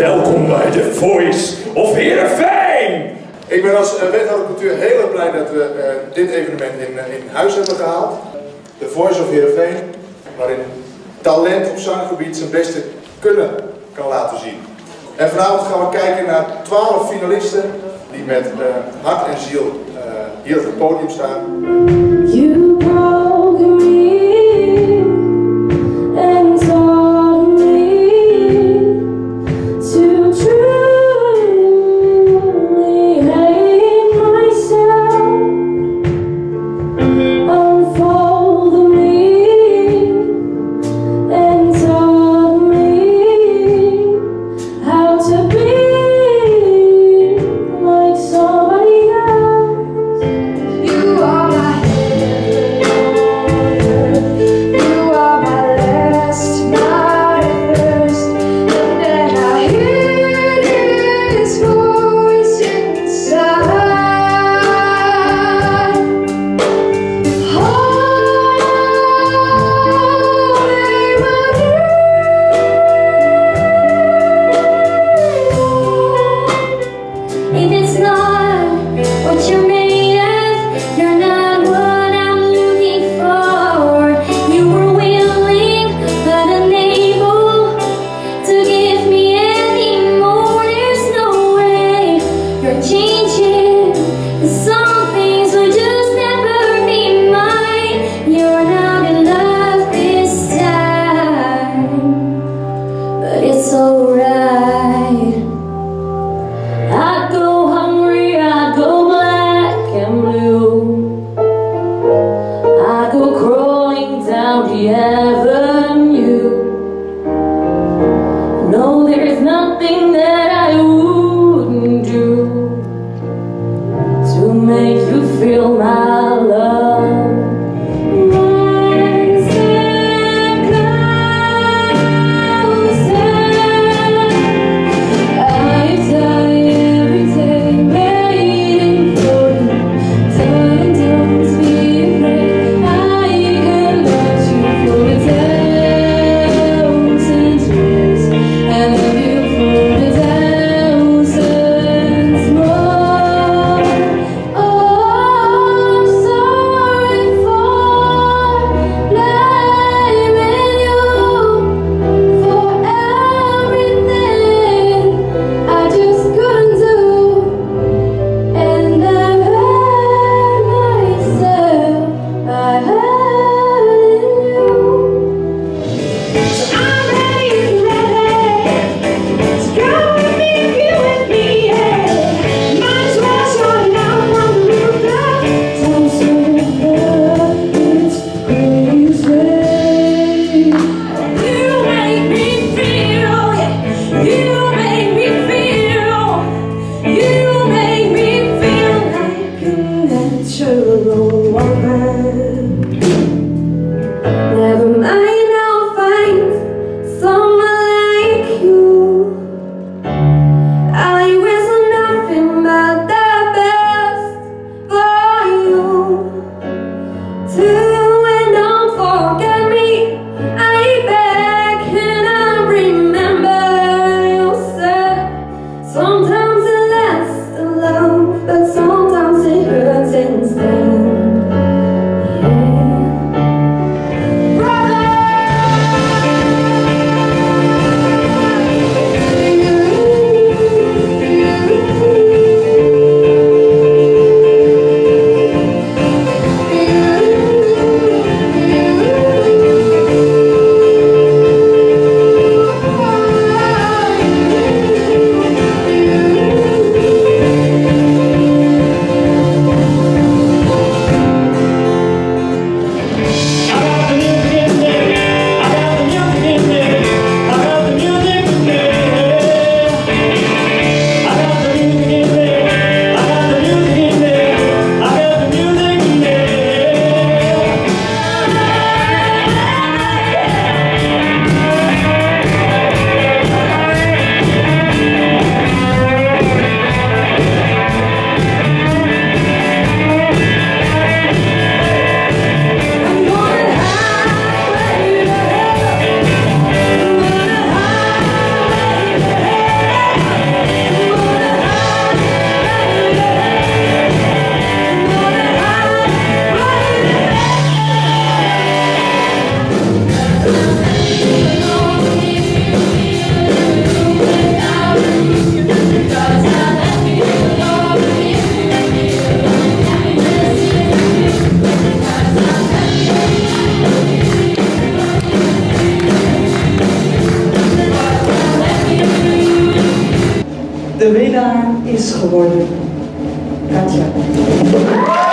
Welkom bij The Voice of Heerenveen! Ik ben als eh, wethouder cultuur heel erg blij dat we uh, dit evenement in, uh, in huis hebben gehaald. The Voice of Heerenveen, waarin talent op zanggebied zijn beste kunnen kan laten zien. En vanavond gaan we kijken naar 12 finalisten die met hart en ziel hier op het podium staan. You down the avenue. No, there's nothing that I wouldn't do to make you feel my winnaar is geworden Katja.